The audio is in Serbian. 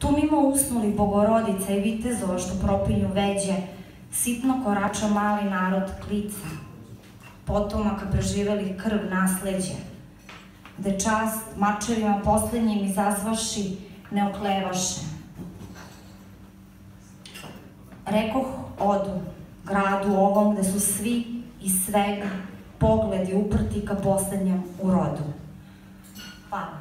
Tu mimo usnuli bogorodica i vitezova što propinju veđe, sitno korača mali narod klica, potomaka preživeli krv nasleđe, gde čast mačevima poslednjim izazvaši ne oklevaše. Rekoh odu, gradu ovom gde su svi i svega pogledi uprti ka poslednjem u rodu. Hvala.